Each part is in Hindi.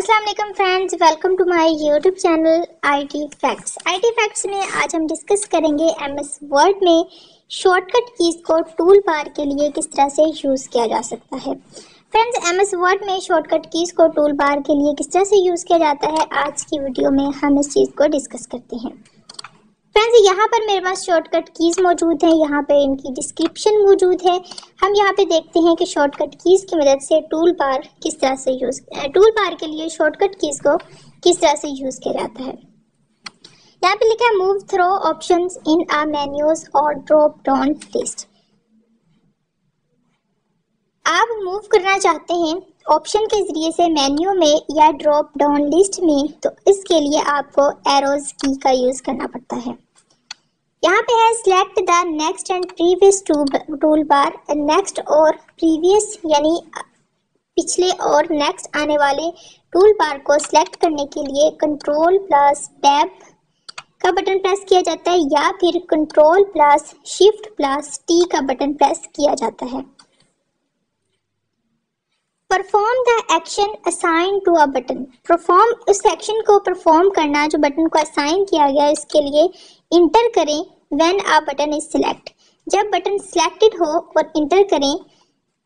अस्सलाम वालेकुम friends, welcome to my YouTube channel I T facts I T facts में आज हम डिस्कस करेंगे एम एस वर्ड में शॉर्टकट कीज को टूल बार के लिए किस तरह से यूज़ किया जा सकता है। फ्रेंड्स एम एस वर्ड में शॉर्टकट कीज को टूल बार के लिए किस तरह से यूज़ किया जाता है, आज की वीडियो में हम इस चीज़ को डिस्कस करते हैं। फ्रेंड्स यहाँ पर मेरे पास शॉर्टकट कीज़ मौजूद हैं। यहाँ पे इनकी डिस्क्रिप्शन मौजूद है। हम यहाँ पे देखते हैं कि शॉर्टकट कीज़ की मदद से टूल बार किस तरह से यूज़ टूल बार के लिए शॉर्टकट कीज़ को किस तरह से यूज़ किया जाता है। यहाँ पे लिखा है move through option in a menus और ड्रॉप डाउन लिस्ट आप मूव करना चाहते हैं ऑप्शन के ज़रिए से मेन्यू में या ड्रॉप डाउन लिस्ट में तो इसके लिए आपको एरोज की का यूज़ करना पड़ता है। यहाँ पे है select the next and previous tool bar next और प्रीवियस यानी पिछले और नेक्स्ट आने वाले टूल बार को सिलेक्ट करने के लिए कंट्रोल प्लस टैब का बटन प्रेस किया जाता है, या फिर control plus shift plus T का बटन प्रेस किया जाता है। Perform the action assign to a button perform उस एक्शन को परफॉर्म करना जो बटन को असाइन किया गया इसके लिए इंटर करें when a button is select जब बटन सिलेक्टेड हो और इंटर करें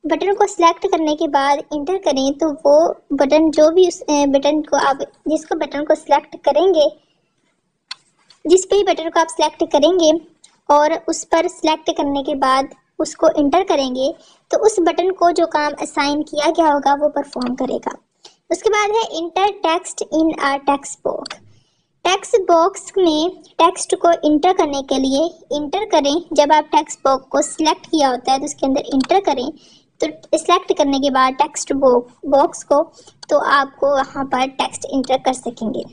बटन को सिलेक्ट करने के बाद इंटर करें तो वो बटन जो भी उस बटन को आप, जिसको बटन को सिलेक्ट करेंगे, जिस पे बटन को आप सिलेक्ट करेंगे, और उस पर सिलेक्ट करने के बाद उसको इंटर करेंगे तो उस बटन को जो काम असाइन किया गया होगा, वो परफॉर्म करेगा। उसके बाद है enter text in a text box text box में टेक्स्ट को इंटर करने के लिए इंटर करें। जब आप टेक्स्ट बॉक्स को सिलेक्ट किया होता है तो उसके अंदर इंटर करें। तो सिलेक्ट करने के बाद टेक्स्ट बॉक्स को तो आपको वहाँ पर टेक्स्ट इंटर कर सकेंगे।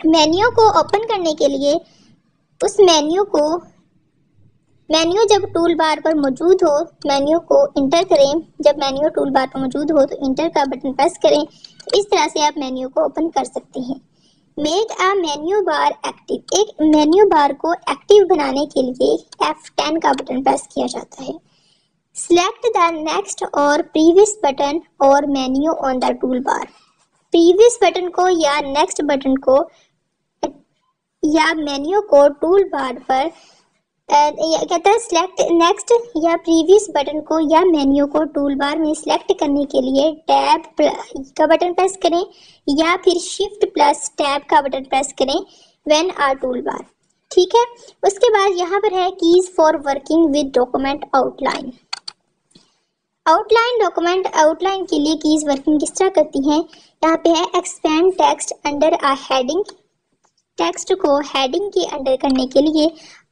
मेन्यू को ओपन करने के लिए, उस मेन्यू को मेन्यू जब टूल बार पर मौजूद हो, मेन्यू को इंटर करें। जब मेन्यू टूल बार पर मौजूद हो तो इंटर का बटन प्रेस करें। इस तरह से आप मेन्यू को ओपन कर सकते हैं। Make a menu bar active एक मेन्यू बार को एक्टिव बनाने के लिए F10 का बटन प्रेस किया जाता है। सिलेक्ट द नेक्स्ट और प्रीवियस बटन और menu on the tool bar previous button को या नेक्स्ट बटन को या मेन्यू को टूल बार पर कहता है सिलेक्ट नेक्स्ट या प्रीवियस बटन को या मेन्यू को टूल बार में सिलेक्ट करने के लिए टैब का बटन प्रेस करें या फिर शिफ्ट प्लस टैब का बटन प्रेस करें व्हेन आर टूल बार ठीक है? उसके बाद यहाँ पर है keys for working with document outline outline document outline के लिए कीज वर्किंग किस तरह करती हैं? यहाँ पे है expand text under a heading text को हेडिंग के अंडर करने के लिए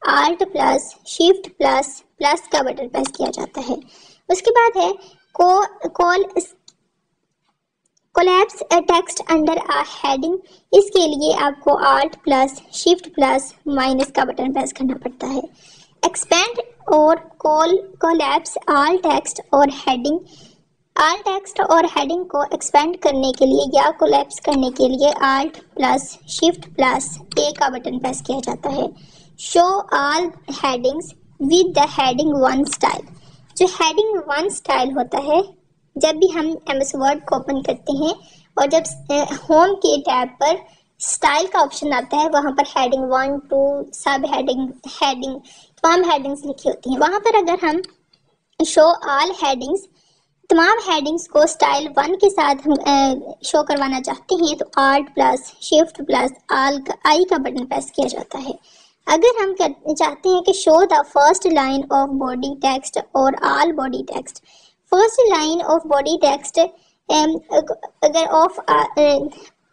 alt plus shift plus plus का बटन प्रेस किया जाता है। उसके बाद है को call collapse text under a heading इसके लिए आपको alt plus shift plus minus का बटन प्रेस करना पड़ता है। एक्सपेंड और कॉल कोलैप्स आल टेक्स्ट और हेडिंग आल टेक्स्ट और हेडिंग को एक्सपेंड करने के लिए या कोलैप्स करने के लिए alt plus shift plus A का बटन प्रेस किया जाता है। Show all headings with the heading one style जो हेडिंग वन स्टाइल होता है, जब भी हम एम एस वर्ड को ओपन करते हैं, और जब होम के टैब पर स्टाइल का ऑप्शन आता है, वहाँ पर heading one two sub heading heading तमाम हेडिंग्स लिखी होती हैं। वहाँ पर अगर हम शो ऑल हेडिंग्स तमाम हेडिंग्स को स्टाइल वन के साथ हम शो करवाना चाहते हैं तो alt plus shift plus all का आई का बटन प्रेस किया जाता है। अगर हम चाहते हैं कि show the first line of body text और all body text first line of body text अगर ऑफ़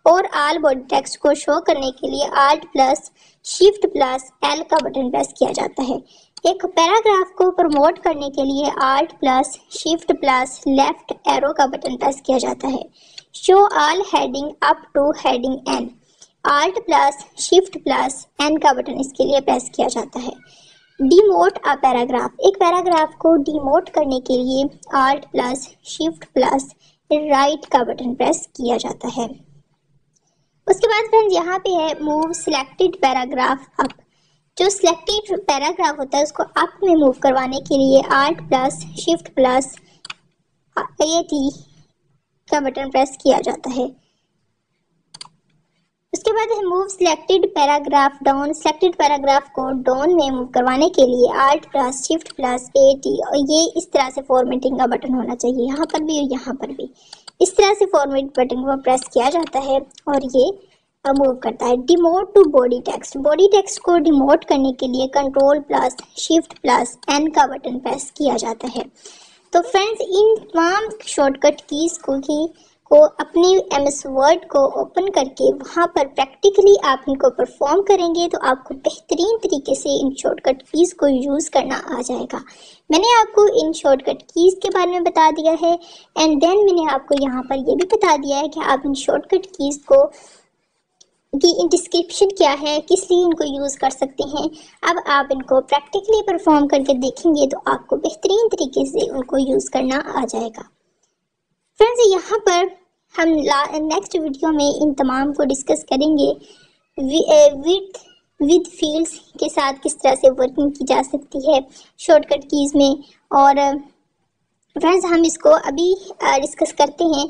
और आल बॉडी टेक्स्ट को शो करने के लिए alt plus shift plus L का बटन प्रेस किया जाता है। एक पैराग्राफ को प्रमोट करने के लिए alt plus shift plus left arrow का बटन प्रेस किया जाता है। Show all heading up to heading N alt plus shift plus N का बटन इसके लिए प्रेस किया जाता है। डीमोट अ पैराग्राफ एक पैराग्राफ को डीमोट करने के लिए alt plus shift plus right का बटन प्रेस किया जाता है। उसके बाद फ्रेंड्स यहाँ पे है मूव सिलेक्टेड पैराग्राफ अप जो सिलेक्टेड पैराग्राफ होता है, उसको अप में मूव करवाने के लिए alt plus shift plus A थी का बटन प्रेस किया जाता है। उसके बाद move selected paragraph down selected paragraph को डाउन में मूव करवाने के लिए alt plus shift plus A T और ये इस तरह से फॉर्मेटिंग का बटन होना चाहिए। यहाँ पर भी और यहाँ पर भी। इस तरह से फॉर्मेट बटन को प्रेस किया जाता है और ये मूव करता है। Demote to body text body text को डिमोट करने के लिए control plus shift plus N का बटन प्रेस किया जाता है। तो फ्रेंड्स इन तमाम शॉर्टकट कीज़ को ही को अपनी एम एस वर्ड को ओपन करके वहाँ पर प्रैक्टिकली आप इनको परफॉर्म करेंगे तो आपको बेहतरीन तरीके से इन शॉर्टकट कीज़ को यूज़ करना आ जाएगा। मैंने आपको इन शॉर्टकट कीज़ के बारे में बता दिया है एंड देन मैंने आपको यहाँ पर ये भी बता दिया है कि आप इन शॉर्टकट कीज़ को की इन डिस्क्रिप्शन क्या है, किस लिए इनको यूज़ कर सकते हैं, अब आप इनको प्रैक्टिकली परफॉर्म करके देखेंगे तो आपको बेहतरीन तरीके से उनको यूज़ करना आ जाएगा। फ्रेंड्स यहाँ पर हम नेक्स्ट वीडियो में इन तमाम को डिस्कस करेंगे विद विद फील्ड्स के साथ किस तरह से वर्किंग की जा सकती है शॉर्टकट कीज़ में, और फ्रेंड्स हम इसको अभी डिस्कस करते हैं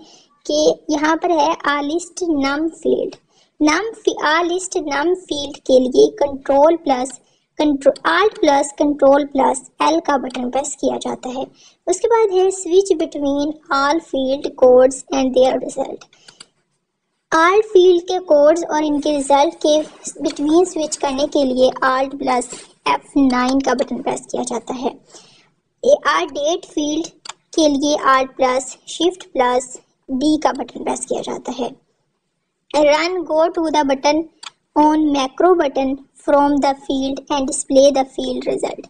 कि यहाँ पर है a list num field num a list num field के लिए control plus control plus control plus L का बटन प्रेस किया जाता है। उसके बाद है switch between all field codes and their result alt field के कोड्स और इनके रिज़ल्ट के बिटवीन स्विच करने के लिए आल्ट प्लस एफ़ नाइन का बटन प्रेस किया जाता है। ए आर डेट फ़ील्ड के लिए alt plus shift plus D का बटन प्रेस किया जाता है। Run go to the button on macro button from the field and display the field result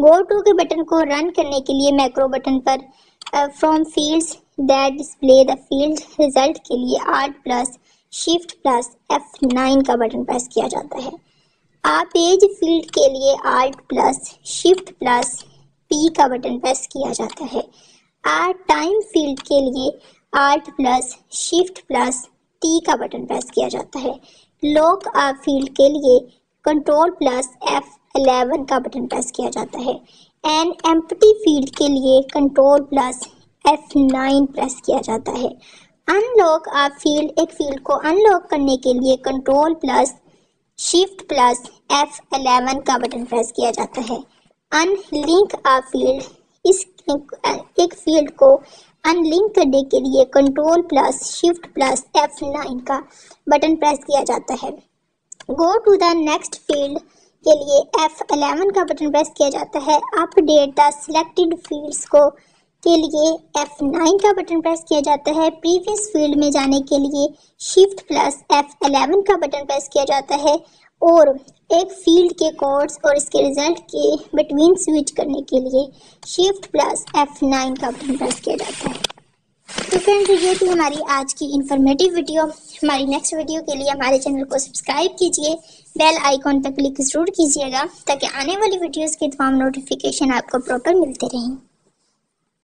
go to के बटन को रन करने के लिए मैक्रो बटन पर from fields that display the field result के लिए alt plus shift plus F nine का बटन प्रेस किया जाता है। आ पेज फ़ील्ड के लिए alt plus shift plus P का बटन प्रेस किया जाता है। आ टाइम फ़ील्ड के लिए alt plus shift plus T का बटन प्रेस किया जाता है। लॉक आ फ़ील्ड के लिए कंट्रोल प्लस एफ़ एलेवन का बटन प्रेस किया जाता है। एन एम्पटी फ़ील्ड के लिए control plus F nine press किया जाता है। अनलॉक आ फ़ील्ड एक फ़ील्ड को अनलॉक करने के लिए control plus shift plus F eleven का बटन प्रेस किया जाता है। अनलिंक आ फ़ील्ड इस एक फ़ील्ड को अनलिंक करने के लिए control plus shift plus F nine का बटन प्रेस किया जाता है। Go to the next field के लिए F11 का बटन प्रेस किया जाता है। अपडेट द सिलेक्टेड फील्ड्स को के लिए F9 का बटन प्रेस किया जाता है। प्रीवियस फ़ील्ड में जाने के लिए शिफ्ट प्लस F11 का बटन प्रेस किया जाता है और एक फ़ील्ड के कोड्स और इसके रिज़ल्ट के बिटवीन स्विच करने के लिए शिफ्ट प्लस F9 का बटन प्रेस किया जाता है। तो फ्रेंड्स ये थी हमारी आज की इन्फॉर्मेटिव वीडियो हमारी नेक्स्ट वीडियो के लिए हमारे चैनल को सब्सक्राइब कीजिए. बेल आइकॉन पर क्लिक ज़रूर कीजिएगा, ताकि आने वाली वीडियोस के तमाम नोटिफिकेशन आपको प्रॉपर मिलते रहें।